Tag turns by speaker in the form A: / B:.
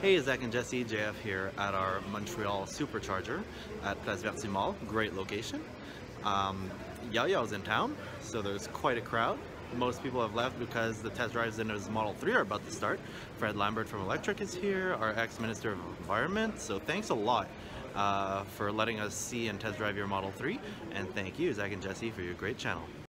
A: Hey, Zach and Jesse, JF here at our Montreal Supercharger at Place Vertu mall. Great location. Um, You You's in town, so there's quite a crowd. Most people have left because the test drives in his Model 3 are about to start. Fred Lambert from Electrek is here, our ex-Minister of Environment, so thanks a lot uh, for letting us see and test drive your Model 3. And thank you, Zach and Jesse, for your great channel.